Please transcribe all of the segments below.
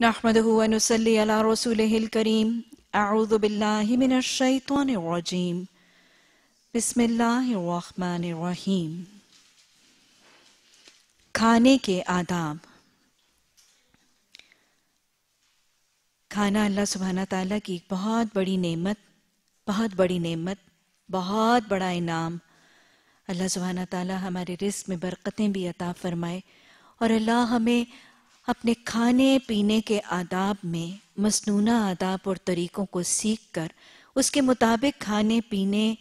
नहमदहु व नुसल्ली अला रसूलिहिल करीम अऊज़ु बिल्लाहि मिनश शैतानिर रजीम बिस्मिल्लाहिर रहमानिर रहीम खाने के आदाब खाना अल्लाह सुबहाना ताला की एक बहुत बड़ी नेमत बहुत बड़ी नेमत बहुत बड़ा इनाम अल्लाह सुबहाना ताला हमारे रिस्क में बरकतें भी अता फरमाए और अल्लाह हमें अपने खाने, पीने के आदाब में मसनूना आदाब और तरीक़ों को सीख कर उसके मुताबिक खाने, पीने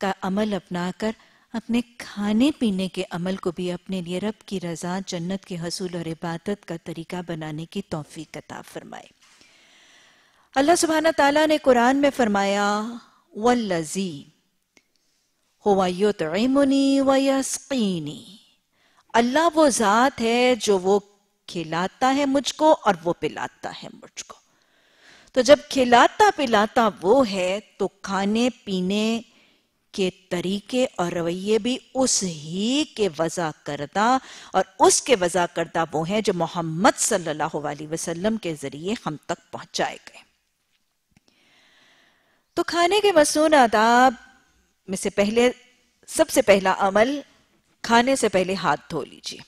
का अमल अपनाकर, अपने खाने, पीने के अमल को भी अपने लिए रब की रजा, जन्नत के हसूल और इबादत का तरीका बनाने की तौफीक अता फरमाए। अल्लाह सुबहाना ताला ने कुरान में फरमाया, वल्लजी हुवयुतइमुनी वयस्कीनी अल्लाह वो ज़ात है जो वो खिलाता है मुझको और वो पिलाता है मुझको। तो जब खिलाता पिलाता वो है तो खाने पीने के तरीके और रवैये भी उस ही के वजह करदा और उसके वजह करदा वो हैं जो मोहम्मद सल्लल्लाहु अलैहि वसल्लम के ज़रिए हम तक पहुँचाए गए। तो खाने के मसून आदाब में से पहले, सबसे पहला अमल, खाने से पहले हाथ धो लीजिए।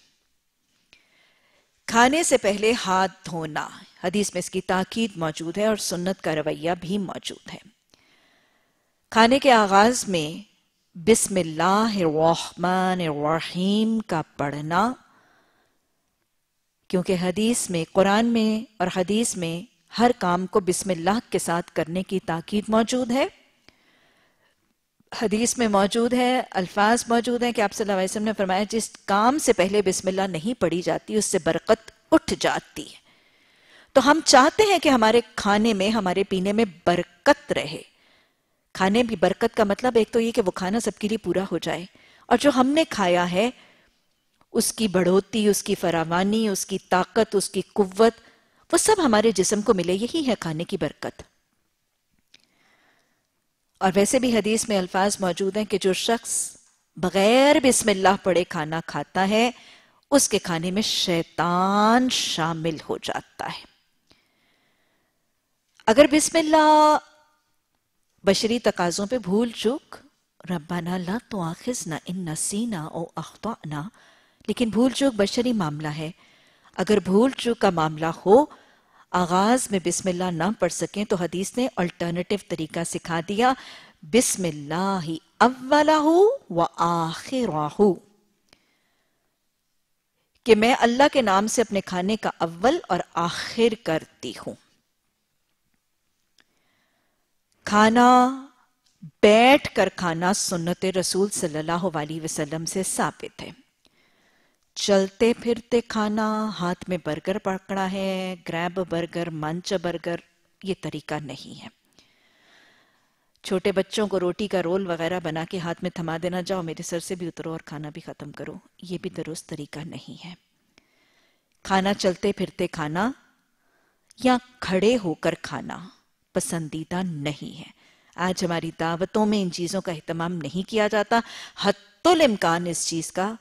खाने से पहले हाथ धोना। हदीस में इसकी ताकीद मौजूद है और सुन्नत का रवैया भी मौजूद है। खाने के आगाज़ में बिस्मिल्लाहिर्रहमानिर्रहीम का पढ़ना, क्योंकि हदीस में, कुरान में और हदीस में हर काम को बिस्मिल्लाह के साथ करने की ताकीद मौजूद है। हदीस में मौजूद है, अल्फाज मौजूद हैं कि आप सल्लल्लाहु अलैहि वसल्लम ने फरमाया, जिस काम से पहले बिस्मिल्लाह नहीं पढ़ी जाती, उससे बरकत उठ जाती है। तो हम चाहते हैं कि हमारे खाने में, हमारे पीने में बरकत रहे। खाने की बरकत का मतलब एक तो ये कि वो खाना सबके लिए पूरा हो जाए। और जो हमने खाया है, उसकी बढ़ोती उसकी फरावानी उसकी ताकत, उसकी कुव्वत, वो सब हमारे जिस्म को मिले, यही है खाने की बरकत। और वैसे भी हदीस में अल्फाज मौजूद हैं कि जो शख्स बगैर बिस्मिल्लाह पड़े खाना खाता है, उसके खाने में शैतान शामिल हो जाता है। अगर बिस्मिल्लाह बशरी तकाजों पे भूल चूक, रब्बाना ला तो आखिज ना इन नसीना ओ अख्ताना, लेकिन भूल चूक बशरी मामला है। अगर भूल चूक का मामला हो आगाज़ में बिस्मिल्लाह ना पढ़ सकें तो हदीस ने अल्टरनेटिव तरीका सिखा दिया। बिस्मिल्लाह ही अव्वलाहू व आखिराहू। कि मैं अल्लाह के नाम से अपने खाने का अव्वल और आखिर करती हूँ। खाना बैठ कर खाना सुन्नत रसूल सल्लल्लाहु अलैहि वसल्लम से साबित है। चलते फिरते खाना, हाथ में बर्गर पकड़ा है ग्रैब बर्गर मंच बर्गर ये तरीका नहीं है। छोटे बच्चों को रोटी का रोल वगैरह बना के हाथ में थमा देना जाओ, मेरे सर से भी उतरो और खाना भी खत्म करो, ये भी दुरुस्त तरीका नहीं है। खाना चलते फिरते खाना या खड़े होकर खाना पसंदीदा नहीं है। आज हमारी दावतों में इन चीज़ों का अहतमाम नहीं किया जाता। हत्तुल इम्कान इस चीज़ का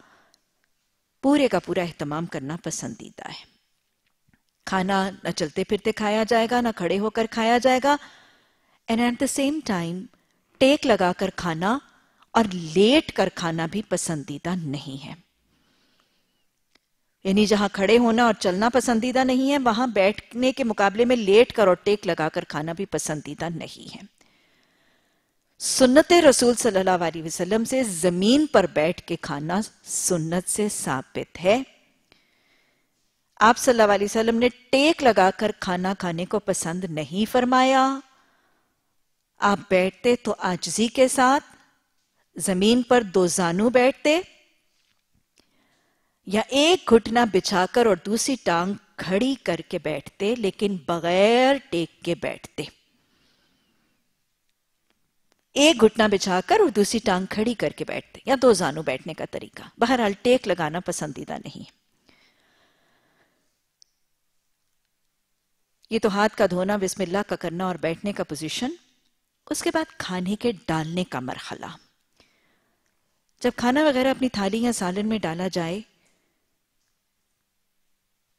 पूरे का पूरा अहतमाम करना पसंदीदा है। खाना न चलते फिरते खाया जाएगा, ना खड़े होकर खाया जाएगा। And at the same time take लगाकर खाना और लेट कर खाना भी पसंदीदा नहीं है। यानी जहाँ खड़े होना और चलना पसंदीदा नहीं है, वहाँ बैठने के मुकाबले में लेट कर और टेक लगाकर खाना भी पसंदीदा नहीं है। सुन्नत रसूल सल्लल्लाहु अलैहि वसल्लम से ज़मीन पर बैठ के खाना सुन्नत से साबित है। आप सल्लल्लाहु अलैहि वसल्लम ने टेक लगाकर खाना खाने को पसंद नहीं फरमाया। आप बैठते तो आजजी के साथ, ज़मीन पर दो जानू बैठते, या एक घुटना बिछाकर और दूसरी टांग खड़ी करके बैठते, लेकिन बगैर टेक के बैठते। एक घुटना बिछाकर और दूसरी टांग खड़ी करके बैठते या दो जानू बैठने का तरीका। बहरहाल टेक लगाना पसंदीदा नहीं ये तो हाथ का धोना, बिस्मिल्लाह का करना और बैठने का पोजीशन उसके बाद खाने के डालने का मरहला। जब खाना वगैरह अपनी थाली या सालन में डाला जाए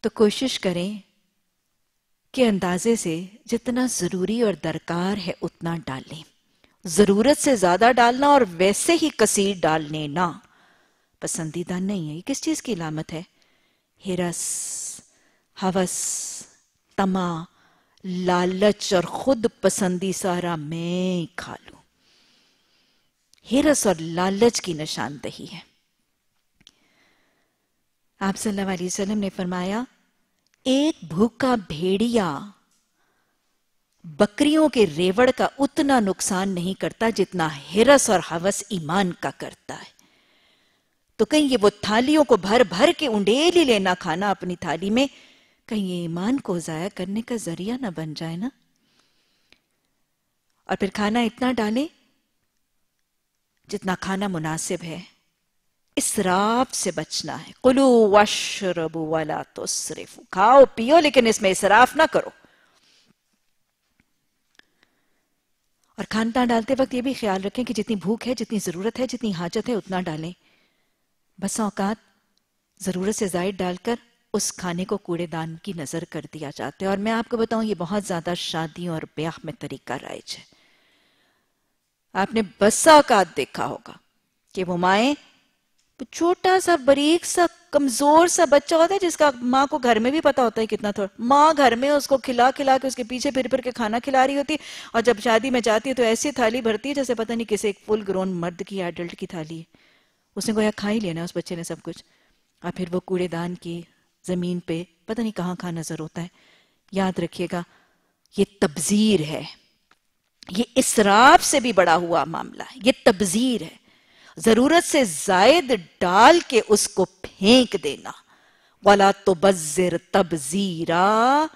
तो कोशिश करें के अंदाजे से जितना ज़रूरी और दरकार है उतना डालें। ज़रूरत से ज़्यादा डालना और वैसे ही कसीर डालने ना। पसंदीदा नहीं है। ये किस चीज़ की लामत है? हिरस, हवस, तमा, लालच और खुद पसंदी सारा मैं खा लू। हिरस और लालच की निशानदही है। आप सल्लल्लाहु अलैहि वसल्लम ने फरमाया, एक भूखा भेड़िया बकरियों के रेवड़ का उतना नुकसान नहीं करता जितना हिरस और हवस ईमान का करता है। तो कहीं ये वो थालियों को भर भर के उंडेल ही लेना खाना अपनी थाली में, कहीं ये ईमान को जाया करने का ज़रिया ना बन जाए ना। और फिर खाना इतना डालें जितना खाना मुनासिब है। इसराफ से बचना है। कुलू वशरबू वाला तो सिर्फ़ खाओ, पियो, लेकिन इसमें इसराफ ना करो। और खाना डालते वक्त ये भी ख्याल रखें कि जितनी भूख है, जितनी ज़रूरत है, जितनी हाजत है, उतना डालें। बस औकात, ज़रूरत से जायद डालकर उस खाने को कूड़ेदान की नज़र कर दिया जाता है। और मैं आपको बताऊँ, ये बहुत ज़्यादा शादी और ब्याह में तरीका राइज है। आपने बसा औकात देखा होगा कि वो माए छोटा सा, बारीक सा कमज़ोर सा बच्चा होता है जिसका माँ को घर में भी पता होता है कितना थोड़ा माँ घर में उसको खिला खिला के उसके पीछे फिर फिर के खाना खिला रही होती और जब शादी में जाती है तो ऐसी थाली भरती है जैसे पता नहीं किसी एक फुल ग्रोन मर्द की, एडल्ट की थाली है। उसने गोया खा ही लेना उस बच्चे ने सब कुछ। और फिर वो कूड़ेदान की ज़मीन पे पता नहीं कहाँ कहाँ नज़र होता है। याद रखिएगा, ये तबजीर है। ये इसराफ से भी बड़ा हुआ मामला ये तबजीर है। ज़रूरत से जायद डाल के उसको फेंक देना। वाला तो बजर तबजीरा,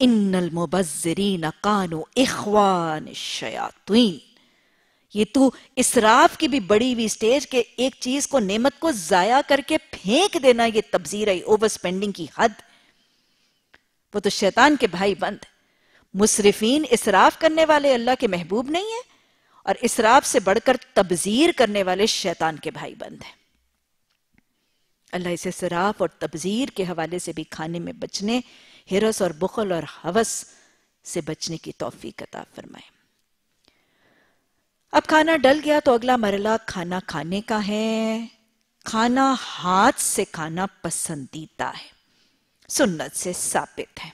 इन्नल मुबजरीन कानो इखवान शयातीन। ये तो इसराफ की भी बड़ी हुई स्टेज के एक चीज़ को, नेमत को जाया करके फेंक देना ये तबजीर ओवर स्पेंडिंग की हद। वो तो शैतान के भाई बंद। मुसरफीन इसराफ करने वाले अल्लाह के महबूब नहीं है? और इसराफ से बढ़कर तबजीर करने वाले शैतान के भाई बंद हैं। अल्लाह इसे सराफ और तबजीर के हवाले से भी खाने में बचने, हिरस और बुखल और हवस से बचने की तोफी कता फरमाए। अब खाना डल गया तो अगला मरला खाना खाने का है। खाना हाथ से खाना पसंदीदा है। सुन्नत से साबित है।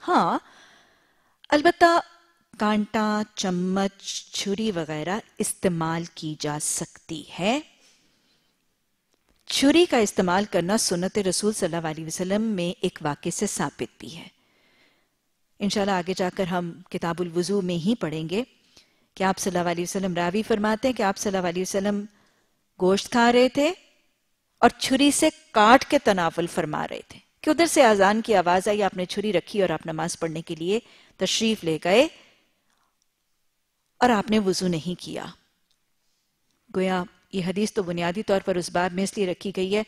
हाँ अलबत्ता कांटा, चम्मच, छुरी वगैरह इस्तेमाल की जा सकती है। छुरी का इस्तेमाल करना सुनत रसूल सल्लल्लाहु अलैहि वसल्लम में एक वाक्य से साबित भी है। इंशाल्लाह आगे जाकर हम किताबुल वज़ू में ही पढ़ेंगे। कि आप सल्लल्लाहु अलैहि वसल्लम रावी फरमाते हैं कि आप सल्लल्लाहु अलैहि वसल्लम गोश्त खा रहे थे और छुरी से काट के तनावल फरमा रहे थे। कि उधर से आजान की आवाज़ आई, आपने छुरी रखी और आप नमाज़ पढ़ने के लिए तशरीफ़ ले गए। और आपने वज़ू नहीं किया। गोया, ये हदीस तो बुनियादी तौर पर उस बाब में इसलिए रखी गई है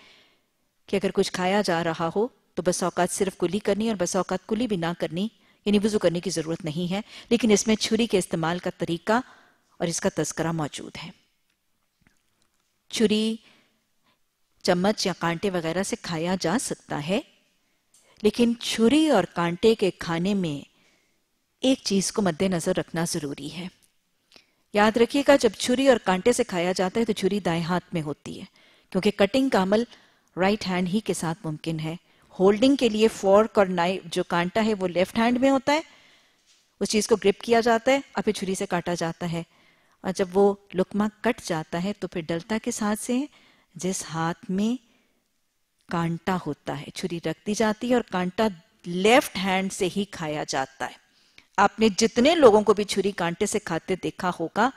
कि अगर कुछ खाया जा रहा हो तो बस औकात सिर्फ़ कुली करनी और बस औकात कुली भी ना करनी, यानी वज़ू करने की ज़रूरत नहीं है। लेकिन इसमें छुरी के इस्तेमाल का तरीका और इसका तस्करा मौजूद है। छुरी, चम्मच या कांटे वगैरह से खाया जा सकता है, लेकिन छुरी और कांटे के खाने में एक चीज़ को मद्देनजर रखना ज़रूरी है। याद रखिएगा, जब छुरी और कांटे से खाया जाता है तो छुरी दाएँ हाथ में होती है, क्योंकि कटिंग का अमल राइट हैंड ही के साथ मुमकिन है। होल्डिंग के लिए फोर्क और नाइफ जो कांटा है, वो लेफ़्ट हैंड में होता है, उस चीज़ को ग्रिप किया जाता है और फिर छुरी से काटा जाता है। और जब वो लुकमा कट जाता है तो फिर डलता किस हाथ से? जिस हाथ में कांटा होता है। छुरी रख दी जाती है और कांटा लेफ़्ट हैंड से ही खाया जाता है। आपने जितने लोगों को भी छुरी कांटे से खाते देखा होगा,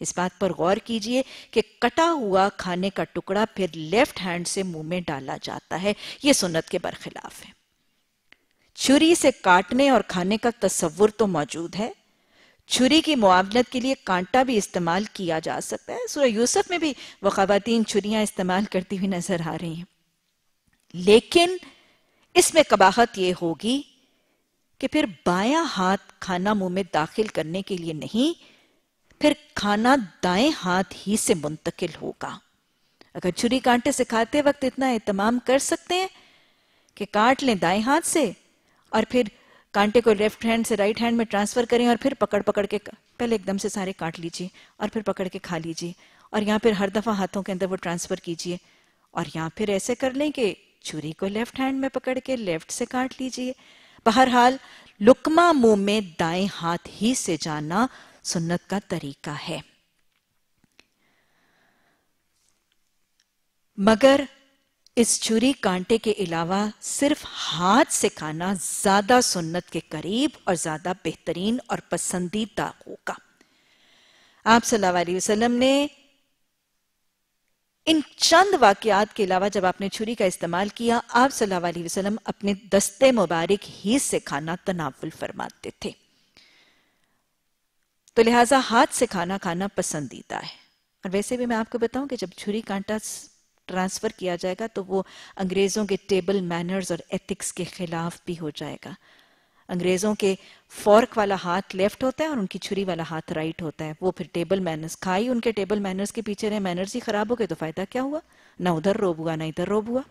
इस बात पर गौर कीजिए कि कटा हुआ खाने का टुकड़ा फिर लेफ़्ट हैंड से मुँह में डाला जाता है। यह सुन्नत के बरखिलाफ है। छुरी से काटने और खाने का तस्वुर तो मौजूद है। छुरी की मुआवनत के लिए कांटा भी इस्तेमाल किया जा सकता है। सूर्य यूसुफ में भी वह खातन छुरियाँ इस्तेमाल करती हुई नज़र आ रही हैं। लेकिन इसमें कबाहत यह होगी कि फिर बाया हाथ खाना मुँह में दाखिल करने के लिए नहीं, फिर खाना दाएँ हाथ ही से मुंतकिल होगा। अगर छुरी कांटे से खाते वक्त इतना एहतमाम कर सकते हैं कि काट लें दाएँ हाथ से और फिर कांटे को लेफ़्ट हैंड से राइट हैंड में ट्रांसफ़र करें और फिर पकड़ पकड़ के पहले एकदम से सारे काट लीजिए और फिर पकड़ के खा लीजिए और यहाँ फिर हर दफ़ा हाथों के अंदर वो ट्रांसफ़र कीजिए और यहाँ फिर ऐसे कर लें कि छुरी को लेफ़्ट हैंड में पकड़ के लेफ़्ट से काट लीजिए। बहरहाल, लुकमा मुँह में दाएँ हाथ ही से जाना सुन्नत का तरीका है। मगर इस छुरी कांटे के अलावा सिर्फ़ हाथ से खाना ज़्यादा सुन्नत के करीब और ज़्यादा बेहतरीन और पसंदीदा होगा। आप सल्लल्लाहु अलैहि वसल्लम ने इन चंद वाकयात के अलावा जब आपने छुरी का इस्तेमाल किया, आप सल्लल्लाहु अलैहि वसल्लम अपने दस्ते मुबारक ही से खाना तनावुल फरमाते थे। तो लिहाजा हाथ से खाना खाना पसंदीदा है। और वैसे भी मैं आपको बताऊँ कि जब छुरी कांटा ट्रांसफ़र किया जाएगा तो वो अंग्रेज़ों के टेबल मैनर्स और एथिक्स के खिलाफ भी हो जाएगा। अंग्रेज़ों के फॉर्क वाला हाथ लेफ़्ट होता है और उनकी छुरी वाला हाथ राइट होता है। वो फिर टेबल मैनर्स खाई। उनके टेबल मैनर्स के पीछे रहे। मैनर्स ही खराब हो गए तो फ़ायदा क्या हुआ? ना उधर रोब हुआ, ना इधर रोब हुआ।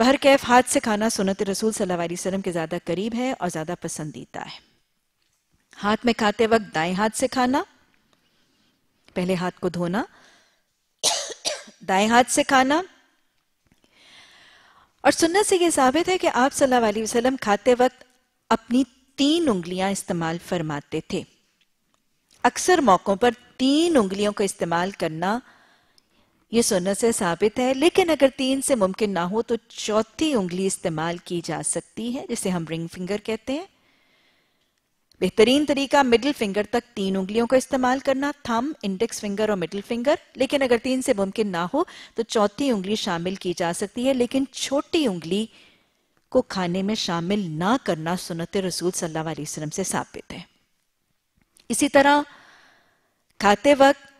बहर कैफ, हाथ से खाना सुनत रसूल सल्लल्लाहु अलैहि वसल्लम के ज़्यादा करीब है और ज़्यादा पसंदीदा है। हाथ में खाते वक्त दाएँ हाथ से खाना, पहले हाथ को धोना, दाएँ हाथ से खाना। और सुन्नत से यह साबित है कि आप सल्लल्लाहु अलैहि वसल्लम खाते वक्त अपनी तीन उंगलियाँ इस्तेमाल फरमाते थे। अक्सर मौकों पर तीन उंगलियों का इस्तेमाल करना यह सुन्नत से साबित है, लेकिन अगर तीन से मुमकिन ना हो तो चौथी उंगली इस्तेमाल की जा सकती है, जिसे हम रिंग फिंगर कहते हैं। बेहतरीन तरीका, मिडिल फिंगर तक तीन उंगलियों का इस्तेमाल करना थम इंडेक्स फिंगर और मिडिल फिंगर, लेकिन अगर तीन से मुमकिन ना हो तो चौथी उंगली शामिल की जा सकती है, लेकिन छोटी उंगली को खाने में शामिल ना करना सुनत रसूल सल्लल्लाहु अलैहि वसल्लम से साबित है। इसी तरह खाते वक्त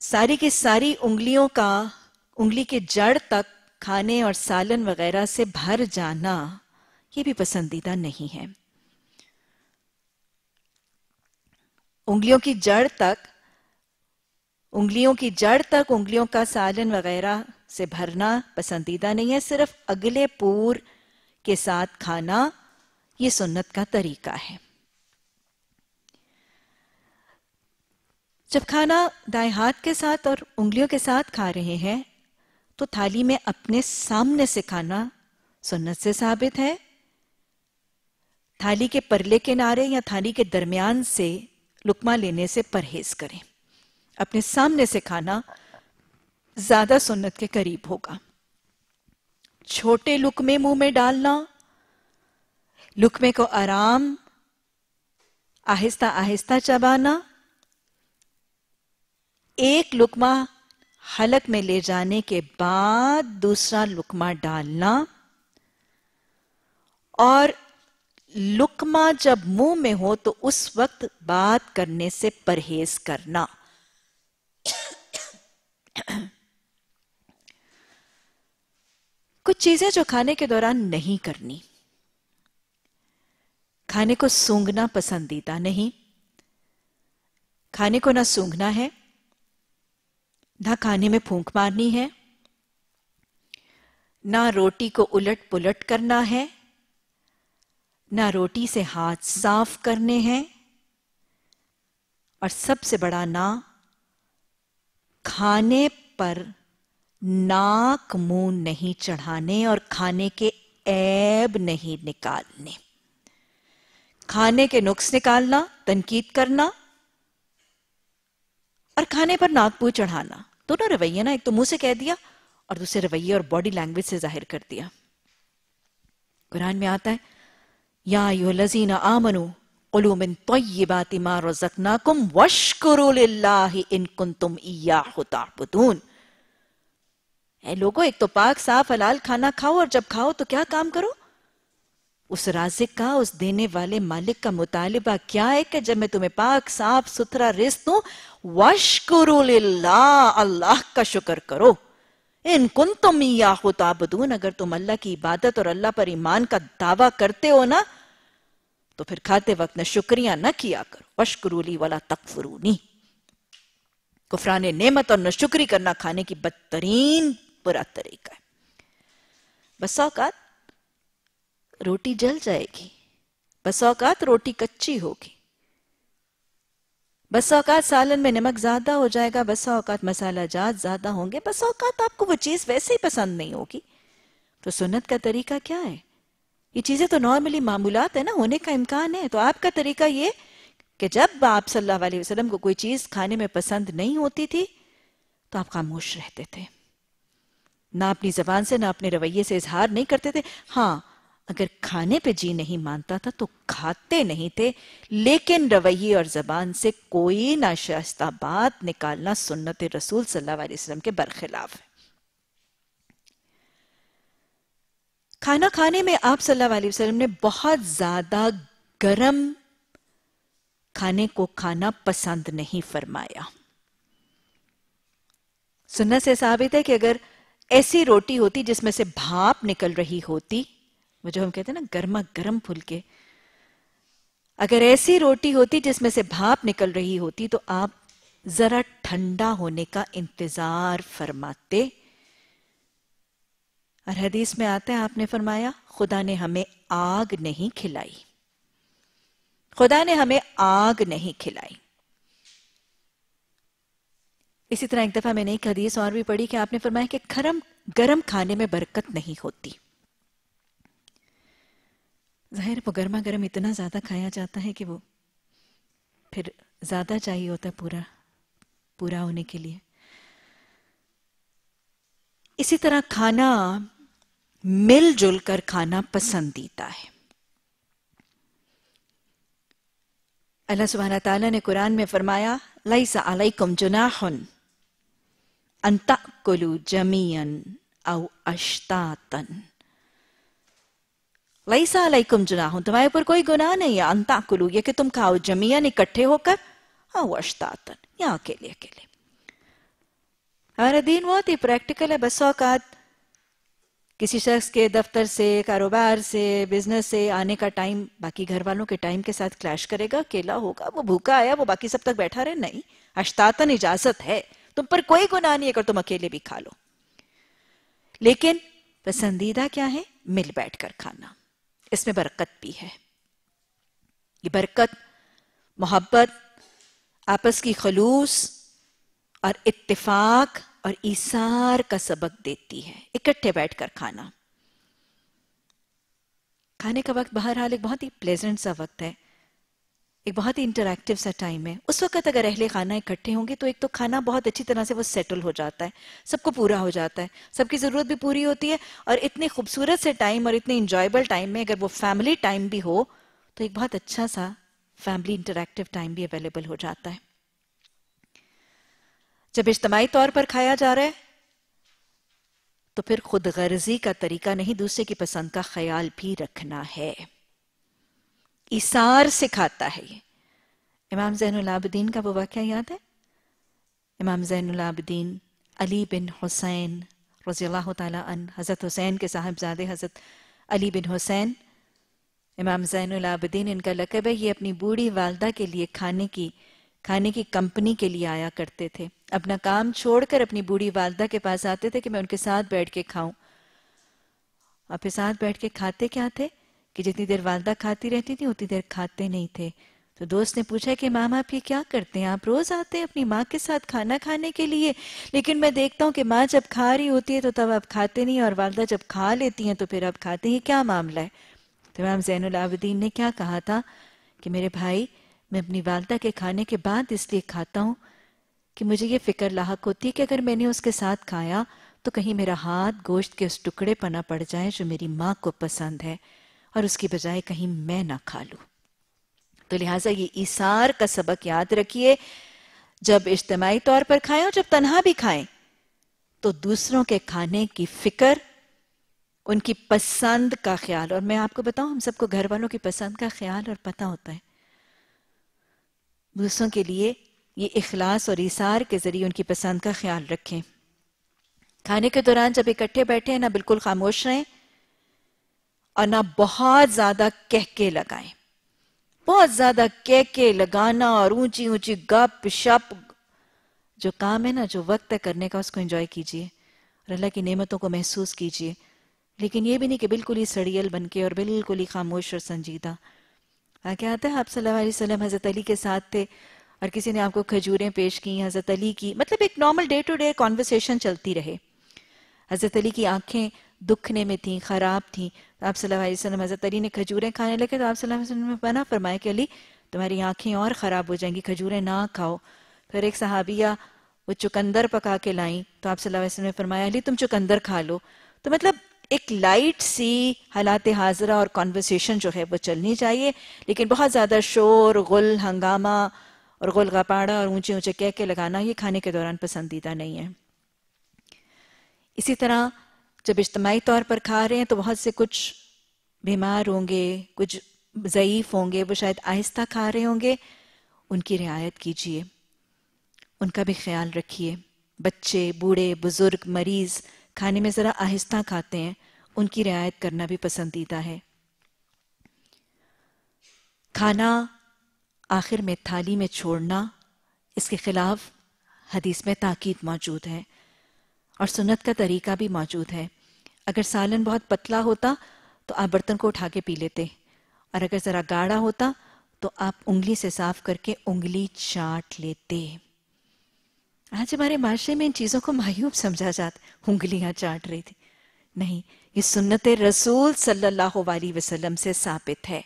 सारी की सारी उंगलियों का, उंगली के जड़ तक खाने और सालन वगैरह से भर जाना ये भी पसंदीदा नहीं है। उंगलियों की जड़ तक, उंगलियों की जड़ तक उंगलियों का सालन वगैरह से भरना पसंदीदा नहीं है, सिर्फ़ अगले पूर के साथ खाना ये सुन्नत का तरीका है। जब खाना दाएँ हाथ के साथ और उंगलियों के साथ खा रहे हैं तो थाली में अपने सामने से खाना सुन्नत से साबित है। थाली के परले किनारे या थाली के दरमियान से लुकमा लेने से परहेज करें। अपने सामने से खाना ज़्यादा सुन्नत के करीब होगा। छोटे लुकमे मुँह में डालना लुकमे को आराम, आहिस्ता आहिस्ता चबाना, एक लुकमा हलक में ले जाने के बाद दूसरा लुकमा डालना, और लुकमा जब मुँह में हो तो उस वक्त बात करने से परहेज करना। कुछ चीज़ें जो खाने के दौरान नहीं करनी। खाने को सूंघना पसंदीदा नहीं। खाने को ना सूंघना है, ना खाने में फूंक मारनी है, ना रोटी को उलट पुलट करना है, ना रोटी से हाथ साफ़ करने हैं, और सबसे बड़ा ना, खाने पर नाक मुँह नहीं चढ़ाने और खाने के ऐब नहीं निकालने। खाने के नुक्स निकालना, तनकीद करना और खाने पर नाक मुँह चढ़ाना। दोनों रवैया ना, एक तो मुँह से कह दिया और दूसरे रवैये और बॉडी लैंग्वेज से ज़ाहिर कर दिया। कुरान में आता है, या यो लजीना आमनु, कुलू मिन तय्यिबाति मा रज़कनाकुम, वशकुरु लिल्लाहि इन कुंतुम इय्याहु ताबुदून। लोगो, एक तो पाक साफ़ हलाल खाना खाओ और जब खाओ तो क्या काम करो? उस राजिक का, उस देने वाले मालिक का मुतालिबा क्या है कि जब मैं तुम्हें पाक, साफ़, सुथरा रिस्क दूँ वशकुरु अल्लाह का शुक्र करो। इन कुन तुम ताबदून, अगर तुम अल्लाह की इबादत और अल्लाह पर ईमान का दावा करते हो ना तो फिर खाते वक्त न शुक्रिया न किया करो। वशकरूली वाला तकफरूनी। कुफरान नेमत और न शुक्री करना खाने की बदतरीन बुरा तरीका है। बस औकात रोटी जल जाएगी बस औकात रोटी कच्ची होगी। बस औकात सालन में नमक ज़्यादा हो जाएगा बस औकात मसाला जात ज़्यादा होंगे बस औकात आपको वो चीज़ वैसे ही पसंद नहीं होगी। तो सुन्नत का तरीका क्या है? ये चीज़ें तो नॉर्मली मामूलात है ना, होने का इम्कान है। तो आपका तरीका ये कि जब आप सल्लल्लाहु अलैहि वसल्लम को कोई चीज़ खाने में पसंद नहीं होती थी तो आप खामोश रहते थे। ना अपनी जबान से, ना अपने रवैये से इजहार नहीं करते थे। हाँ अगर खाने पे जी नहीं मानता था तो खाते नहीं थे, लेकिन रवैये और जबान से कोई नाशास्ता बात निकालना सुन्नत रसूल सल्लल्लाहु अलैहि वसल्लम के बरखिलाफ है। खाना खाने में आप सल्लल्लाहु अलैहि वसल्लम ने बहुत ज़्यादा गरम खाने को खाना पसंद नहीं फरमाया। सुन्नत से साबित है कि अगर ऐसी रोटी होती जिसमें से भाप निकल रही होती, वो जो हम कहते हैं ना, गर्मा गर्म फुलके। अगर ऐसी रोटी होती जिसमें से भाप निकल रही होती तो आप जरा ठंडा होने का इंतज़ार फरमाते। और हदीस में आता है, आपने फरमाया, खुदा ने हमें आग नहीं खिलाई। खुदा ने हमें आग नहीं खिलाई। इसी तरह एक दफ़ा मैंने एक हदीस और भी पढ़ी कि आपने फरमाया कि खरम, गरम खाने में बरकत नहीं होती। ज़ाहिर वो गर्मा गर्म इतना ज़्यादा खाया जाता है कि वो फिर ज़्यादा चाहिए होता है पूरा पूरा होने के लिए। इसी तरह खाना, मिलजुल कर खाना पसंदीदा है। अल्लाह सुबहाना ताला ने कुरान में फरमाया लईसा अलैकुम जुनाहुन अंतकुलु जमीयन औ अश्तातन लईसा अलैकुम जुनाहुन तुम्हारे ऊपर कोई गुनाह नहीं है अंताकुलु ये कि तुम खाओ जमीयन इकट्ठे होकर औ अश्तातन या अकेले अकेले हमारा दीन बहुत ही प्रैक्टिकल है बस औकात किसी शख्स के दफ्तर से कारोबार से बिज़नेस से आने का टाइम बाकी घर वालों के टाइम के साथ क्लैश करेगा अकेला होगा वो भूखा आया वो बाकी सब तक बैठा रहे नहीं अश्तातन इजाज़त है तुम पर कोई गुनाह नहीं अगर तुम अकेले भी खा लो। लेकिन पसंदीदा क्या है? मिल बैठकर खाना। इसमें बरकत भी है। ये बरकत, मोहब्बत, आपस की खलूस और इत्तेफाक और ईसार का सबक देती है। इकट्ठे बैठकर खाना। खाने का वक्त बहरहाल एक बहुत ही प्लेजेंट सा वक्त है। एक बहुत ही इंटरैक्टिव सा टाइम है। उस वक्त अगर अहले खाना इकट्ठे होंगे तो एक तो खाना बहुत अच्छी तरह से वो सेटल हो जाता है। सबको पूरा हो जाता है। सबकी ज़रूरत भी पूरी होती है और इतने खूबसूरत से टाइम और इतने इंजॉयबल टाइम में अगर वो फैमिली टाइम भी हो तो एक बहुत अच्छा सा फैमिली इंटरैक्टिव टाइम भी अवेलेबल हो जाता है। जब इज्तमाही तौर पर खाया जा रहा है तो फिर खुद गर्जी का तरीका नहीं, दूसरे की पसंद का ख्याल भी रखना है। इसार सिखाता है ये। इमाम जैनुलाबदीन का वो वाक्य याद है? इमाम जैनुलाबदीन अली बिन हुसैन रज़ी अल्लाह तन हज़रत हुसैन के साहबजादे हज़रत अली बिन हुसैन। इमाम जैनुलाबदीन इनका लकब है, ये अपनी बूढ़ी वालदा के लिए खाने की खाने की कंपनी के लिए आया करते थे। अपना काम छोड़कर अपनी बूढ़ी वालदा के पास आते थे कि मैं उनके साथ बैठ के खाऊं। और फिर साथ बैठ के खाते क्या थे? कि जितनी देर वालदा खाती रहती थी, उतनी देर खाते नहीं थे। तो दोस्त ने पूछा कि, माम, आप ये क्या करते हैं? आप रोज आते हैं अपनी माँ के साथ खाना खाने के लिए? लेकिन मैं देखता हूँ कि माँ जब खा रही होती है तो तब आप खाते नहीं और वालदा जब खा लेती हैं तो फिर आप खाते हैं। क्या मामला है? तो मैम जैनुल आबदीन ने क्या कहा था कि, मेरे भाई, मैं अपनी वालदा के खाने के बाद इसलिए खाता हूँ कि मुझे ये फ़िक्र लाक होती है कि अगर मैंने उसके साथ खाया तो कहीं मेरा हाथ गोश्त के उस टुकड़े पना पड़ जाए जो मेरी माँ को पसंद है। और उसकी बजाय कहीं मैं ना खा लू। तो लिहाजा ये इसार का सबक याद रखिए। जब इज्तमाही तौर पर खाएँ और जब तनहा भी खाएँ तो दूसरों के खाने की फ़िक्र, उनकी पसंद का ख्याल। और मैं आपको बताऊँ, हम सबको घर वालों की पसंद का ख्याल और पता होता है। दूसरों के लिए ये इखलास और इसार के ज़रिए उनकी पसंद का ख्याल रखें। खाने के दौरान जब इकट्ठे बैठे हैं ना, बिल्कुल खामोश रहें और ना बहुत ज़्यादा कहके लगाएँ। बहुत ज़्यादा कहके लगाना और ऊँची ऊँची गप शप, जो काम है ना, जो वक्त है करने का, उसको एंजॉय कीजिए। और अल्लाह की नेमतों को महसूस कीजिए। लेकिन ये भी नहीं कि बिल्कुल ही सड़ियल बन के और बिल्कुल ही खामोश और संजीदा। क्या आता है आप सल्लल्लाहु अलैहि वसल्लम हज़रत अली के साथ थे और किसी ने आपको खजूरें पेश की, हज़रत अली की मतलब एक normal day to day conversation चलती रहे। हज़रत अली की आँखें दुखने में थी, ख़राब थी। तो आप सल्लल्लाहु अलैहि वसल्लम, हज़रत अली ने खजूरें खाने लगे तो आप सल्लल्लाहु अलैहि वसल्लम ने फरमाया कि अली, तुम्हारी आँखें और ख़राब हो जाएँगी, खजूरें ना खाओ। फिर एक सहाबिया वो चुकंदर पका के लाई तो आप सल्लल्लाहु अलैहि वसल्लम ने फरमाया, अली, तुम चुकंदर खा लो। तो मतलब एक लाइट सी हालात हाजरा और कॉन्वर्सेशन जो है वो चलनी चाहिए, लेकिन बहुत ज़्यादा शोर, गुल, हंगामा और गुल गपाड़ा और ऊँचे ऊँचे कह के लगाना, ये खाने के दौरान पसंदीदा नहीं है। इसी तरह जब इज्तमाही तौर पर खा रहे हैं तो बहुत से कुछ बीमार होंगे, कुछ ज़यीफ़ होंगे, वो शायद आहिस्ता खा रहे होंगे। उनकी रियायत कीजिए। उनका भी ख्याल रखिए। बच्चे, बूढ़े, बुज़ुर्ग, मरीज़ खाने में ज़रा आहिस्ता खाते हैं। उनकी रियायत करना भी पसंदीदा है। खाना आखिर में थाली में छोड़ना, इसके खिलाफ हदीस में ताकीद मौजूद है और सुन्नत का तरीका भी मौजूद है। अगर सालन बहुत पतला होता तो आप बर्तन को उठा के पी लेते। और अगर ज़रा गाढ़ा होता तो आप उंगली से साफ़ करके उंगली चाट लेते। आज हमारे माशरे में इन चीज़ों को मायूब समझा जाता, उंगलियाँ चाट रही थी। नहीं, ये सुन्नत रसूल सल्लल्लाहु अलैहि वसल्लम से साबित है।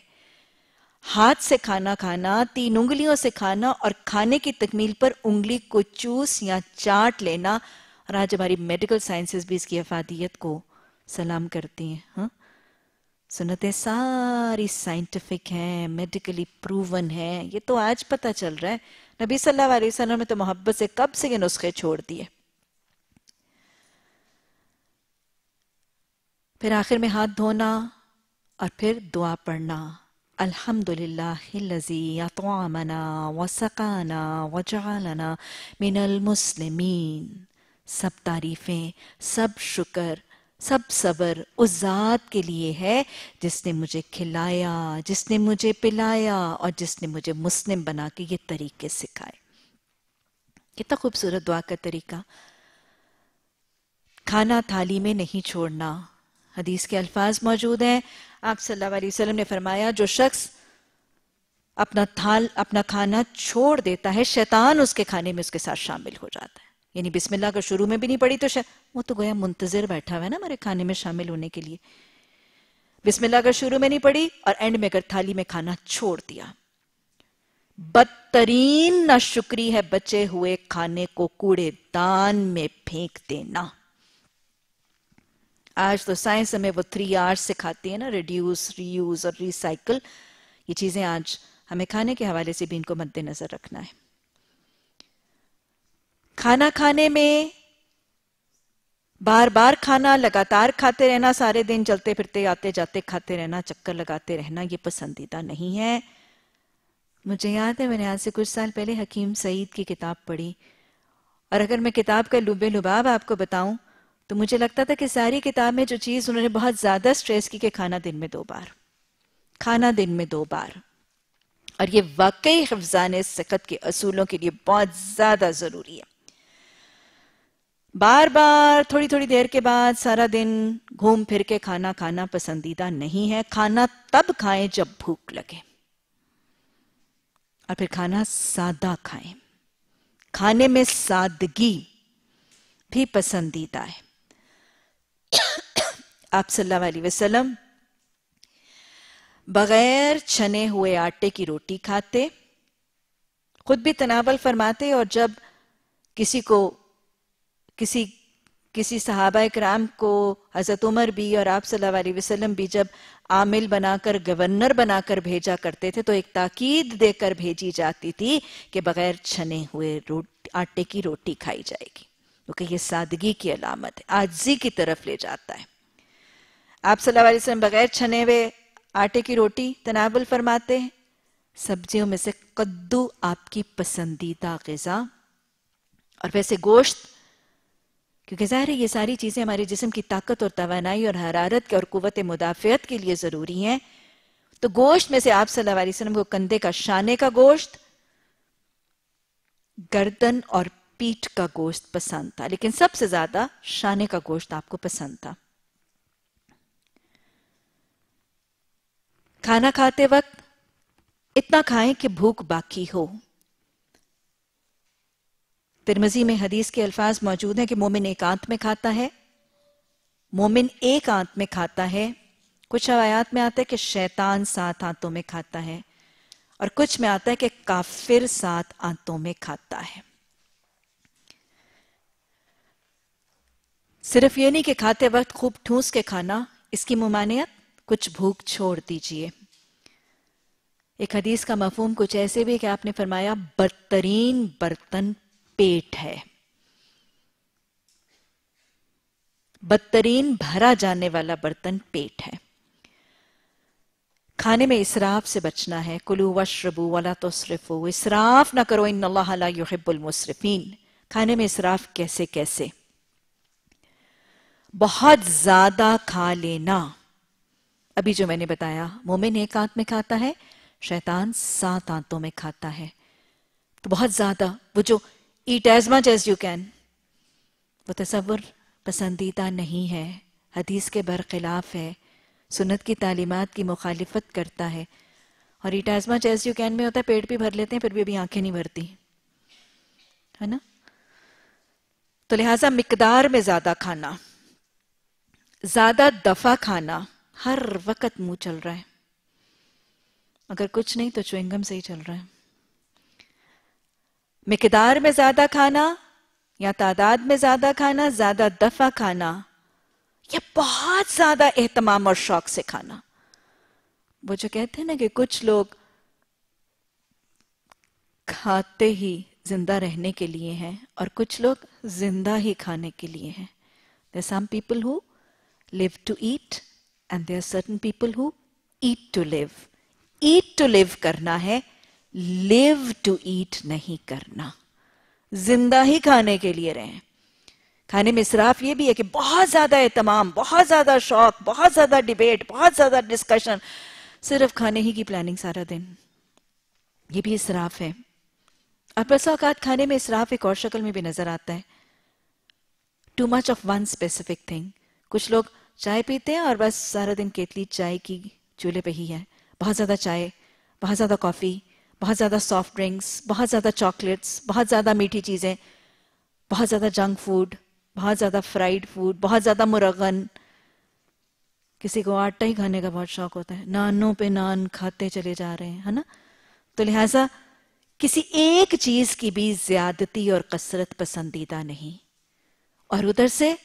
हाथ से खाना खाना, तीन उंगलियों से खाना और खाने की तकमील पर उंगली को चूस या चाट लेना, और आज हमारी मेडिकल साइंसेस भी इसकी अफादियत को सलाम करती हैं हाँ? सुनते सारी साइंटिफिक हैं, मेडिकली प्रूवन है, ये तो आज पता चल रहा है। नबी सल्लल्लाहु अलैहि वसल्लम ने तो मोहब्बत से कब से ये नुस्खे छोड़ दिए? फिर आखिर में हाथ धोना और फिर दुआ पढ़ना। अल्हम्दुलिल्लाहिल्लज़ी अतआमना वसकाना वजअलना मिनल मुस्लिमीन। सब तारीफें, सब शुक्र सब सबर उस ज़ात के लिए है जिसने मुझे खिलाया, जिसने मुझे पिलाया और जिसने मुझे मुस्लिम बना के ये तरीके सिखाए। कितना खूबसूरत दुआ का तरीका। खाना थाली में नहीं छोड़ना। हदीस के अल्फाज मौजूद हैं। आप सल्लल्लाहु अलैहि वसल्लम ने फरमाया, जो शख्स अपना थाल, अपना खाना छोड़ देता है, शैतान उसके खाने में उसके साथ शामिल हो जाता है। यानी बिस्मिल्लाह का शुरू में भी नहीं पड़ी तो वो तो गोया मुंतजर बैठा हुआ है ना हमारे खाने में शामिल होने के लिए। बिस्मिल्लाह का शुरू में नहीं पड़ी और एंड में अगर थाली में खाना छोड़ दिया। बदतरीन ना शुक्री है बचे हुए खाने को कूड़े दान में फेंक देना। आज तो साइंस हमें वो थ्री आर्स सिखाती है ना रिड्यूस रीयूज और रिसाइकल ये चीज़ें आज हमें खाने के हवाले से भी इनको मद्देनजर रखना है। खाना खाने में बार बार खाना, लगातार खाते रहना, सारे दिन चलते फिरते आते जाते खाते रहना, चक्कर लगाते रहना, ये पसंदीदा नहीं है। मुझे याद है, मैंने आज से कुछ साल पहले हकीम सईद की किताब पढ़ी। और अगर मैं किताब का लुबे लुबाब आपको बताऊँ तो मुझे लगता था कि सारी किताब में जो चीज़ उन्होंने बहुत ज़्यादा स्ट्रेस की कि खाना दिन में दो बार। खाना दिन में दो बार। और ये वाकई हिफान सखत के असूलों के लिए बहुत ज़्यादा ज़रूरी है। बार बार थोड़ी थोड़ी देर के बाद सारा दिन घूम फिर के खाना खाना पसंदीदा नहीं है। खाना तब खाएँ जब भूख लगे। और फिर खाना सादा खाएँ। खाने में सादगी भी पसंदीदा है। आप सल्लल्लाहु अलैहि वसल्लम बगैर छने हुए आटे की रोटी खाते, खुद भी तनावल फरमाते और जब किसी को किसी किसी सहाबा कराम को हज़रत उमर भी और आप सल्लल्लाहु अलैहि वसल्लम भी जब आमिल बनाकर, गवर्नर बनाकर भेजा करते थे तो एक ताकीद देकर भेजी जाती थी कि बगैर छने हुए आटे की रोटी खाई जाएगी। क्योंकि तो ये सादगी की अलामत है, आजी की तरफ़ ले जाता है। आप सल्लल्लाहु अलैहि वसल्लम बगैर छने हुए आटे की रोटी तनावुल फरमाते हैं, सब्जियों में से कद्दू आपकी पसंदीदा गजा और वैसे गोश्त क्योंकि ज़ाहिर है ये सारी चीज़ें हमारे जिसम की ताकत और तोानाई और हरारत के और कुत मुदाफ़त के लिए ज़रूरी हैं। तो गोश्त में से आप सल्लल्लाहु अलैहि वसल्लम को कंधे का शाने का गोश्त, गर्दन और पीठ का गोश्त पसंद था, लेकिन सबसे ज़्यादा शाने का गोश्त आपको पसंद था। खाना खाते वक्त इतना खाएँ कि भूख बाकी हो। तिरमजी में हदीस के अल्फाज मौजूद हैं कि मोमिन एकांत में खाता है। मोमिन एक आंत में खाता है। कुछ आयात में आता है कि शैतान सात आंतों में खाता है और कुछ में आता है कि काफिर सात आंतों में खाता है। सिर्फ़ ये नहीं कि खाते वक्त खूब ठूस के खाना, इसकी मुमानियत, कुछ भूख छोड़ दीजिए। एक हदीस का मफहूम कुछ ऐसे भी कि आपने फरमाया, बदतरीन बर्तन पेट है। बदतरीन भरा जाने वाला बर्तन पेट है। खाने में इसराफ से बचना है। कुलू वशरबू वाला तो सिर्फो इसराफ ना करो इन युहिब्बुल मुसरफीन। खाने में इसराफ कैसे कैसे? बहुत ज़्यादा खा लेना। अभी जो मैंने बताया, मोमिन एक आंत में खाता है, शैतान सात आंतों में खाता है। तो बहुत ज़्यादा, वो जो eat as much as you can वो तस्वुर पसंदीदा नहीं है। हदीस के बरखिलाफ है। सुनत की तालीमत की मुखालिफत करता है। और eat as much as you can में होता है, पेट भी भर लेते हैं, फिर भी अभी आँखें नहीं भरती। है ना? तो लिहाजा मकदार में ज़्यादा खाना, ज़्यादा दफ़ा खाना हर वक्त मुँह चल रहा है। अगर कुछ नहीं तो चुंगम से ही चल रहा है। मिकदार में ज़्यादा खाना या तादाद में ज़्यादा खाना, ज़्यादा दफ़ा खाना या बहुत ज़्यादा एहतमाम और शौक से खाना? वो जो कहते हैं ना कि कुछ लोग खाते ही ज़िंदा रहने के लिए हैं और कुछ लोग ज़िंदा ही खाने के लिए हैं। There some people who live to eat and there certain people who eat to live eat to live करना है लिव टू ईट नहीं करना। ज़िंदा ही खाने के लिए रहे। खाने में इसराफ ये भी है कि बहुत ज़्यादा एहतमाम, बहुत ज़्यादा शौक, बहुत ज़्यादा डिबेट बहुत ज़्यादा डिस्कशन सिर्फ़ खाने ही की प्लानिंग सारा दिन। ये भी इसराफ है। और बस औकात खाने में इसराफ एक और शक्ल में भी नज़र आता है। Too much of one specific thing कुछ लोग चाय पीते हैं और बस सारा दिन केतली चाय की चूल्हे पे ही है। बहुत ज़्यादा चाय, बहुत ज़्यादा कॉफ़ी बहुत ज़्यादा सॉफ्ट ड्रिंक्स बहुत ज़्यादा चॉकलेट्स बहुत ज़्यादा मीठी चीज़ें, बहुत ज़्यादा जंक फ़ूड बहुत ज़्यादा फ्राइड फ़ूड बहुत ज़्यादा मुरगन। किसी को आटा ही खाने का बहुत शौक होता है। नानों पे नान खाते चले जा रहे हैं, है ना? तो लिहाजा किसी एक चीज़ की भी ज्यादती और कसरत पसंदीदा नहीं। और उधर से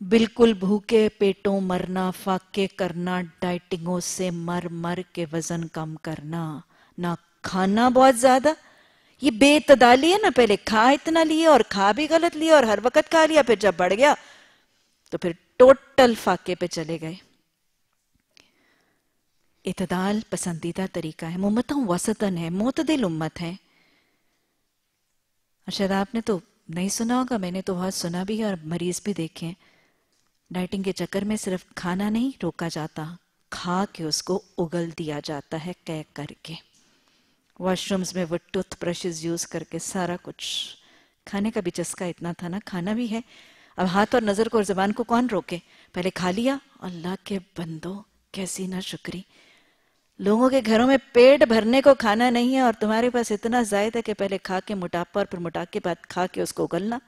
बिल्कुल भूखे पेटों मरना, फाके करना, डाइटिंगों से मर मर के वज़न कम करना। ना खाना बहुत ज़्यादा। ये बेतदाली है ना, पहले खा इतना लिए और खा भी गलत लिया और हर वक्त खा लिया, फिर जब बढ़ गया तो फिर टोटल फाके पे चले गए। इतदाल पसंदीदा तरीका है। मोहम्मत वसतन है, मोतदिल उम्मत है। शायद आपने तो नहीं सुना होगा, मैंने तो बहुत सुना भी है और मरीज़ भी देखे हैं। डाइटिंग के चक्कर में सिर्फ़ खाना नहीं रोका जाता, खा के उसको उगल दिया जाता है, कह करके। वॉशरूम्स में वो टूथ ब्रशेज यूज़ करके सारा कुछ। खाने का भी चस्का इतना था ना, खाना भी है। अब हाथ और नज़र को और जबान को कौन रोके? पहले खा लिया, अल्लाह के बंदो, कैसी ना शुक्री। लोगों के घरों में पेट भरने को खाना नहीं है और तुम्हारे पास इतना जायद है कि पहले खा के मोटापा और फिर मोटा के बाद खा के उसको उगलना।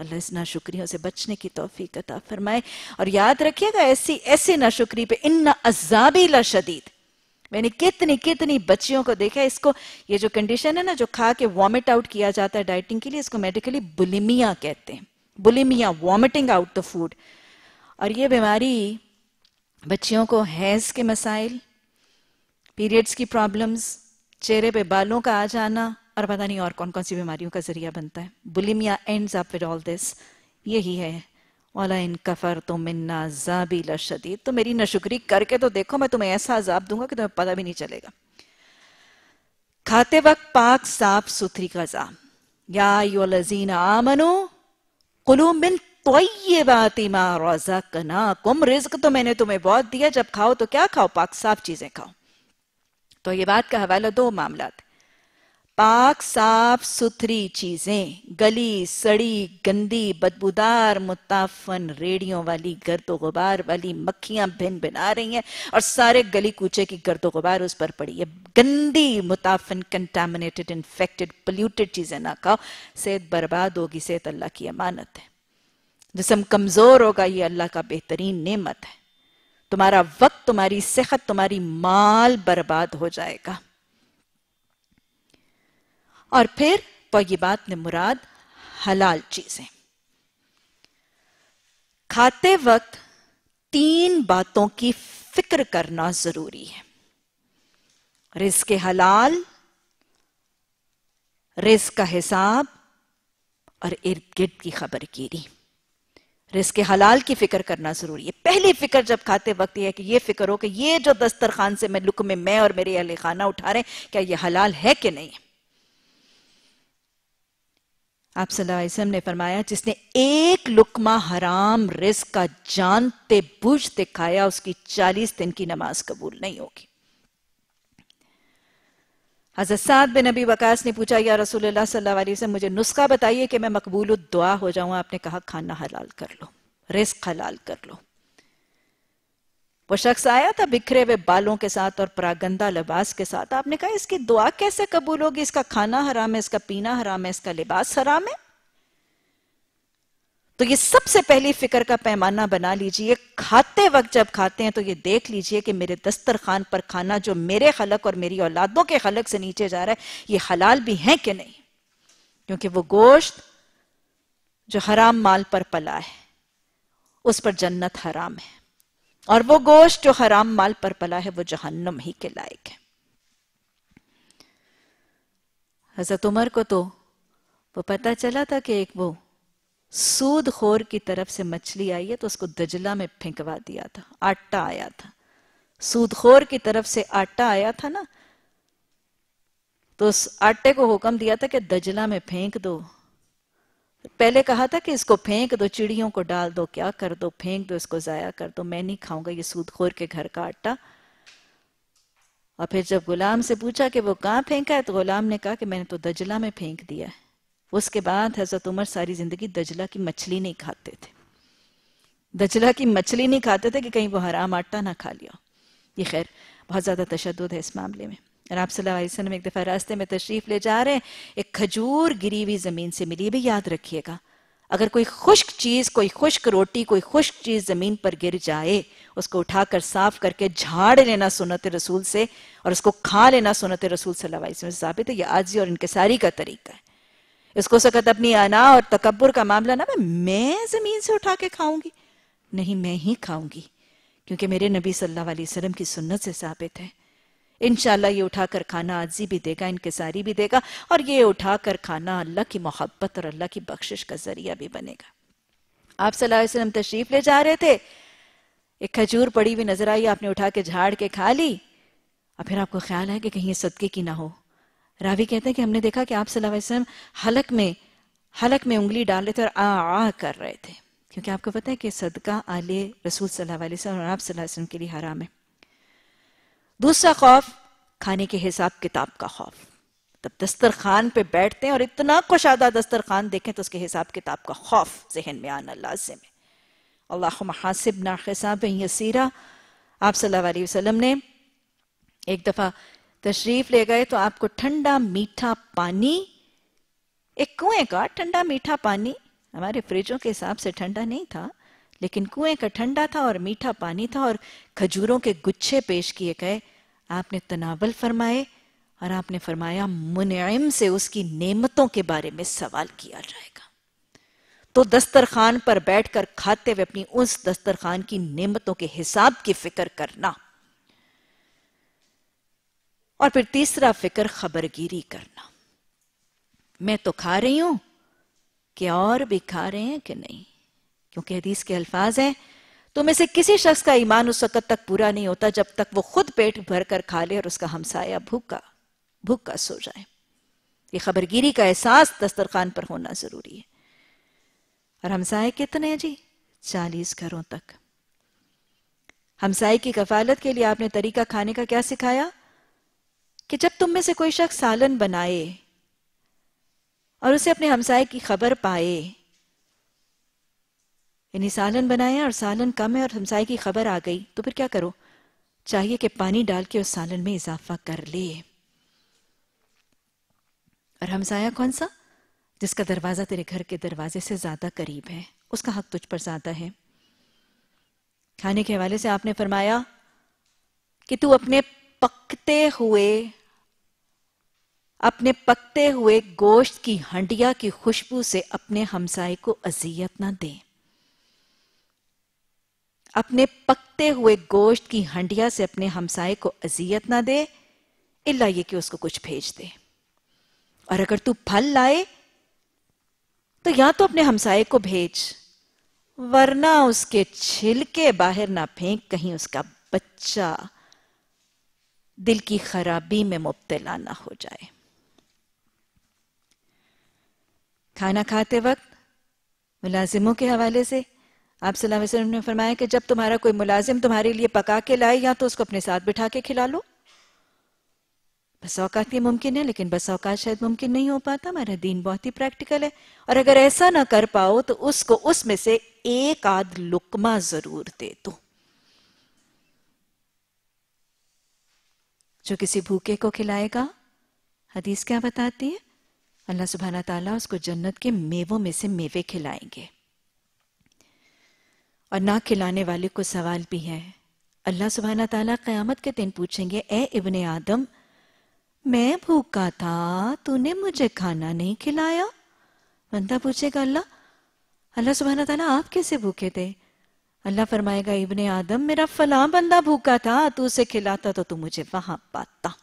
अल्लाह इस नाशुक्रियों से बचने की तोफीक अता फरमाए। और याद रखिएगा, ऐसी ऐसी नाशुक्री पे इन अजाबी ला शदीद। मैंने कितनी कितनी बच्चियों को देखा इसको, ये जो कंडीशन है ना, जो खा के वॉमिट आउट किया जाता है डाइटिंग के लिए, इसको मेडिकली बुलिमिया कहते हैं। Bulimia vomiting out the food और ये बीमारी बच्चियों को हैज़ के मसाइल पीरियड्स की प्रॉब्लम्स चेहरे पे बालों का आ जाना, और पता नहीं और कौन कौन सी बीमारियों का ज़रिया बनता है। Bulimia ends up with all this यही है। वाला इन कफर तो मिन्ना जाबी शदीद। तो मेरी नशुक्री करके तो देखो, मैं तुम्हें ऐसा अजाब दूँगा कि तुम्हें पता भी नहीं चलेगा। खाते वक्त पाक साफ़ सुथरी गजा या योलजीन आमनो, कुलू मिन कुम रिज्क तो मैंने तुम्हें बहुत दिया, जब खाओ तो क्या खाओ? पाक साफ़ चीज़ें खाओ। तो ये बात का हवाला दो मामला पाक साफ़ सुथरी चीज़ें, गली, सड़ी, गंदी, बदबूदार, मुताफन रेडियों वाली गर्दो गुबार वाली, मक्खियाँ भिन भिना रही हैं और सारे गली कूचे की गर्दो गुबार उस पर पड़ी है। गंदी, मुताफन कंटेमिनेटेड इन्फेक्टेड पोल्यूटेड चीज़ें ना खाओ। सेहत बर्बाद होगी, सेहत अल्लाह की अमानत है। जिसम कमज़ोर होगा, ये अल्लाह का बेहतरीन नेमत है। तुम्हारा वक्त, तुम्हारी सेहत, तुम्हारी माल बर्बाद हो जाएगा। और फिर बात ने मुराद हलाल चीज़ें। खाते वक्त तीन बातों की फ़िक्र करना ज़रूरी है। रिस्क हलाल रिस्क का हिसाब और इर्द गिर्द की खबर गिरी रिस्क हलाल की फ़िक्र करना ज़रूरी है। पहली फ़िक्र जब खाते वक्त यह है कि ये फ़िक्र हो कि ये जो दस्तरखान से मैं लुक में मैं और मेरे अहल खाना उठा रहे हैं, क्या ये हलाल है कि नहीं? आप सलाम ने फरमाया, जिसने एक लुकमा हराम रिस्क का जानते बूझते खाया उसकी चालीस दिन की नमाज़ कबूल नहीं होगी। हज़रत साद बिन नबी वकास ने पूछा, या रसूल सल्लल्लाहु वसल्लम, मुझे नुस्खा बताइए कि मैं मकबूल दुआ हो जाऊँ? आपने कहा, खाना हलाल कर लो रिस्क हलाल कर लो। वो शख्स आया था बिखरे हुए बालों के साथ और परागंदा लिबास के साथ। आपने कहा, इसकी दुआ कैसे कबूल होगी? इसका खाना हराम है, इसका पीना हराम है, इसका लिबास हराम है? तो ये सबसे पहली फ़िक्र का पैमाना बना लीजिए। खाते वक्त जब खाते हैं तो ये देख लीजिए कि मेरे दस्तरखान पर खाना जो मेरे खलक और मेरी औलादों के खलक से नीचे जा रहा है, ये हलाल भी है कि नहीं? क्योंकि वो गोश्त जो हराम माल पर पला है, उस पर जन्नत हराम है। और वो गोश्त जो हराम माल पर पला है, वो जहन्नम ही के लायक है। हज़रत उमर को तो वो पता चला था कि एक वो सूद खोर की तरफ़ से मछली आई है तो उसको दजला में फेंकवा दिया था, आटा आया था। सूदखोर की तरफ़ से आटा आया था ना तो उस आटे को हुक्म दिया था कि दजला में फेंक दो। पहले कहा था कि इसको फेंक दो, चिड़ियों को डाल दो, क्या कर दो, फेंक दो, इसको जाया कर दो। मैं नहीं खाऊँगा ये सूदखोर के घर का आटा। और फिर जब गुलाम से पूछा कि वो कहाँ फेंका है तो गुलाम ने कहा कि मैंने तो दजला में फेंक दिया है। उसके बाद हज़रत उमर सारी ज़िंदगी दजला की मछली नहीं खाते थे। दजला की मछली नहीं खाते थे कि कहीं वो हराम आटा ना खा लिया। ये खैर, बहुत ज़्यादा तशद है इस मामले में। और आप वसल्लम एक दफ़ा रास्ते में तशरीफ़ ले जा रहे हैं, एक खजूर गिरी हुई ज़मीन से मिली भी याद रखिएगा। अगर कोई खुश्क चीज़, कोई खुश्क रोटी, कोई खुश्क चीज़ ज़मीन पर गिर जाए, उसको उठाकर साफ़ करके झाड़ लेना सुनत रसूल से और उसको खा लेना सुनत रसूल वसल्लम साबित है, ये आजी और इनकसारी का तरीका है। इसको सकत अपनी अना और तकबर का मामला ना मैं ज़मीन से उठा के खाऊँगी। नहीं, मैं ही खाऊँगी, क्योंकि मेरे नबी सल्लल्लाहु अलैहि वसल्लम की सुन्नत से साबित है। इनशाला ये उठाकर खाना आजी भी देगा इनकसारी भी देगा, और ये उठाकर खाना अल्लाह की मोहब्बत और अल्लाह की बख्शिश का ज़रिया भी बनेगा। आप वसल्लम तशरीफ़ ले जा रहे थे। एक खजूर पड़ी हुई नज़र आई, आपने उठा के झाड़ के खा ली। और फिर आपको ख्याल है कि कहीं सदके की ना हो। रावी कहते हैं कि हमने देखा कि आप वसल्लम हलक में हलक में उंगली डाल रहे थे और आ आ कर रहे थे। क्योंकि आपको पता है कि सदका आले रसूल सल्लल्लाहु अलैहि वसल्लम और आप सल्लल्लाहु अलैहि वसल्लम के लिए हराम है। दूसरा खौफ, खाने के हिसाब किताब का खौफ। तब दस्तरखान पे बैठते हैं और इतना कुशादा दस्तरखान देखें तो उसके हिसाब किताब का खौफ जहन में आना लाजिम है। अल्लाह हिसाब यसीरा। आप सल्लल्लाहु अलैहि ने एक दफ़ा तशरीफ़ ले गए तो आपको ठंडा मीठा पानी, एक कुएँ का ठंडा मीठा पानी, हमारे फ्रिजों के हिसाब से ठंडा नहीं था लेकिन कुएँ का ठंडा था और मीठा पानी था और खजूरों के गुच्छे पेश किए गए। आपने तनावल फरमाए और आपने फरमाया मुनम से उसकी नेमतों के बारे में सवाल किया जाएगा। तो दस्तरखान पर बैठकर खाते हुए अपनी उस दस्तरखान की नेमतों के हिसाब की फ़िक्र करना और फिर तीसरा फ़िक्र खबरगिरी करना। मैं तो खा रही हूँ कि और भी खा रहे हैं कि नहीं? क्योंकि हदीस के अल्फाज हैं? तो में से किसी शख्स का ईमान उस वक्त तक पूरा नहीं होता जब तक वो खुद पेट भर कर खा ले और उसका हमसाया भूखा भूखा सो जाए। ये खबरगिरी का एहसास दस्तरखान पर होना ज़रूरी है। और हमसाए कितने जी? चालीस घरों तक। हमसाए की कफालत के लिए आपने तरीका खाने का क्या सिखाया? कि जब तुम में से कोई शख्स सालन बनाए और उसे अपने हमसाए की खबर पाए यानी सालन बनाया और सालन कम है और हमसाए की खबर आ गई। तो फिर क्या करो? चाहिए कि पानी डाल के उस सालन में इजाफा कर ले। और हमसाया कौन सा? जिसका दरवाज़ा तेरे घर के दरवाजे से ज़्यादा करीब है। उसका हक तुझ पर ज़्यादा है। खाने के हवाले से आपने फरमाया कि तू अपने पकते हुए, अपने पकते हुए गोश्त की हंडिया की खुशबू से अपने हमसाए को अजियत ना दे। अपने पकते हुए गोश्त की हंडिया से अपने हमसाए को अजियत ना दे, इल्ला ये कि उसको कुछ भेज दे। और अगर तू फल लाए तो या तो अपने हमसाए को भेज, वरना उसके छिलके बाहर ना फेंक कहीं उसका बच्चा दिल की खराबी में मुब्तला ना हो जाए। खाना खाते वक्त मुलाजिमों के हवाले से आप सलाम ने फरमाया कि जब तुम्हारा कोई मुलाजिम तुम्हारे लिए पका के लाए या तो उसको अपने साथ बिठा के खिला लो। बस औकात ये मुमकिन है, लेकिन बस औकात शायद मुमकिन नहीं हो पाता। हमारा दीन बहुत ही प्रैक्टिकल है। और अगर ऐसा ना कर पाओ तो उसको उसमें से एक आध लुकमा ज़रूर दे दो। जो किसी भूखे को खिलाएगा, हदीस क्या बताती है? अल्लाह सुबहाना ताला उसको जन्नत के मेवों में से मेवे खिलाएँगे। और ना खिलाने वाले को सवाल भी है। अल्लाह सुबहाना ताला क़यामत के दिन पूछेंगे, ए इब्ने आदम, मैं भूखा था, तूने मुझे खाना नहीं खिलाया? बंदा पूछेगा, अल्लाह अल्लाह सुबहाना तला आप कैसे भूखे थे? अल्लाह फरमाएगा, इबन आदम, मेरा फला बंदा भूखा था, तू उसे खिलाता तो तू मुझे वहाँ पाता।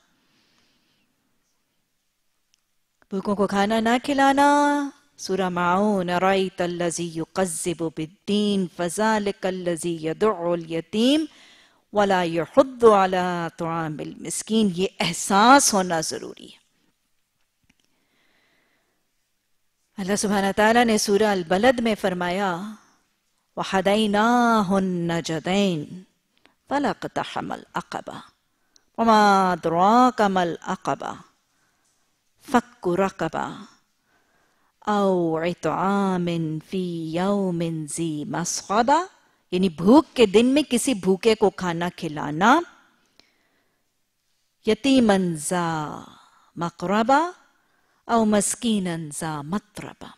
भूखों को खाना ना खिलाना सूरा माऊन रईतल्लजी युकज़िबु बिद्दीन फज़ालिकल्लजी यदउल यतीम वला युहुद्दु अला तुआमिल मिस्कीन ये एहसास होना ज़रूरी है अल्लाह सुबहाना ताला ने सूरा अल बलद में फरमाया वहदैना हुन जदैन फलकतहमल अकबा वमा द्राकमल अकबा फक्कु रकबा यानी भूख के दिन में किसी भूखे को खाना खिलाना यतीमंजा मकरबा औ मस्कीनंजा मतरबा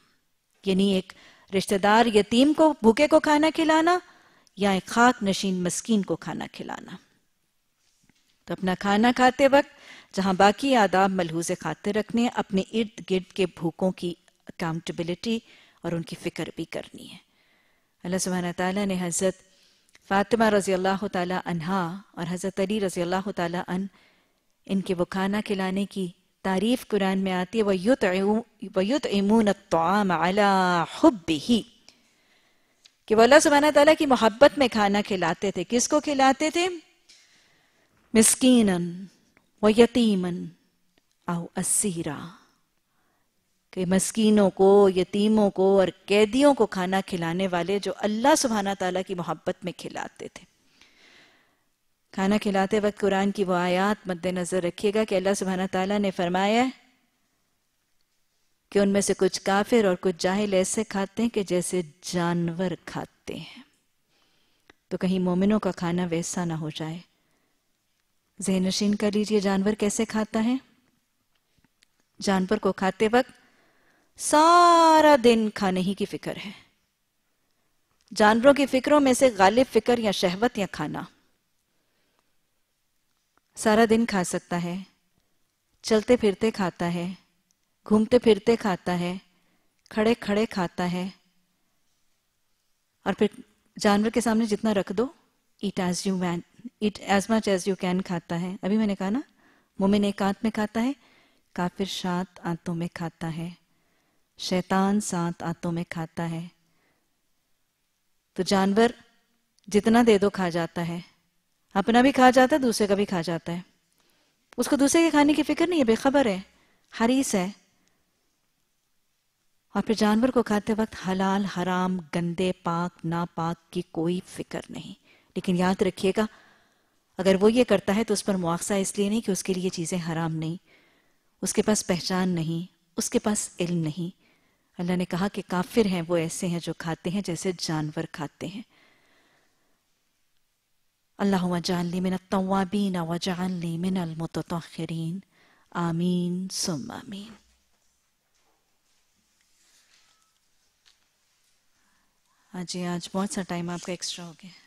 यानी एक रिश्तेदार यतीम को भूखे को खाना खिलाना या एक खाक नशीन मस्कीन को खाना खिलाना तो अपना खाना खाते वक्त जहाँ बाकी आदाब मलहूजे खाते रखने अपने इर्द गिर्द के भूखों की अकाउंटेबिलिटी और उनकी फ़िक्र भी करनी है। अल्लाह सुबहाना ताला ने हज़रत फ़ातिमा रज़ी अल्लाह तहा और हज़रत अली रज़ी अल्लाह तन इनके वो खाना खिलाने की तारीफ़ कुरान में आती है वयुत इमून अला ही कि वो अल्लाह सुबहाना ताला की मोहब्बत में खाना खिलाते थे। किसको खिलाते थे? मिस्कीनन व यतीमन आओ असीरा कि मस्कीनों को, यतीमों को और कैदियों को खाना खिलाने वाले जो अल्लाह सुबहाना ताला की मोहब्बत में खिलाते थे। खाना खिलाते वक्त कुरान की वो आयात मद्देनजर रखिएगा कि अल्लाह सुबहाना ताला ने फरमाया कि उनमें से कुछ काफिर और कुछ जाहिल ऐसे खाते हैं कि जैसे जानवर खाते हैं। तो कहीं मोमिनों का खाना वैसा ना हो जाए। जहनशीन कर लीजिए, जानवर कैसे खाता है? जानवर को खाते वक्त सारा दिन खाने ही की फ़िक्र है। जानवरों की फिक्रों में से गालिब फ़िक्र या शहवत या खाना। सारा दिन खा सकता है, चलते फिरते खाता है, घूमते फिरते खाता है, खड़े खड़े खाता है। और फिर जानवर के सामने जितना रख दो eat as you can eat as much as you can खाता है। अभी मैंने कहा ना, मोमिन एक आंत में खाता है, काफिर सात आंतों में खाता है। शैतान सात आंतों में खाता है। तो जानवर जितना दे दो खा जाता है। अपना भी खा जाता है, दूसरे का भी खा जाता है। उसको दूसरे के खाने की फ़िक्र नहीं है, बेखबर है, हरीस है। और फिर जानवर को खाते वक्त हलाल, हराम, गंदे, पाक ना पाक की कोई फ़िक्र नहीं। लेकिन याद रखिएगा, अगर वो ये करता है तो उस पर मुआवजा इसलिए नहीं कि उसके लिए चीज़ें हराम नहीं। उसके पास पहचान नहीं, उसके पास इल्म नहीं। अल्लाह ने कहा कि काफिर हैं, वो ऐसे हैं जो खाते हैं जैसे जानवर खाते हैं। अल्लाह जानली मिन तवाबीन वजाली मिन अलमतरीन आमीन सुम आमीन। हाँ जी, आज बहुत सा टाइम आपका एक्स्ट्रा हो गया।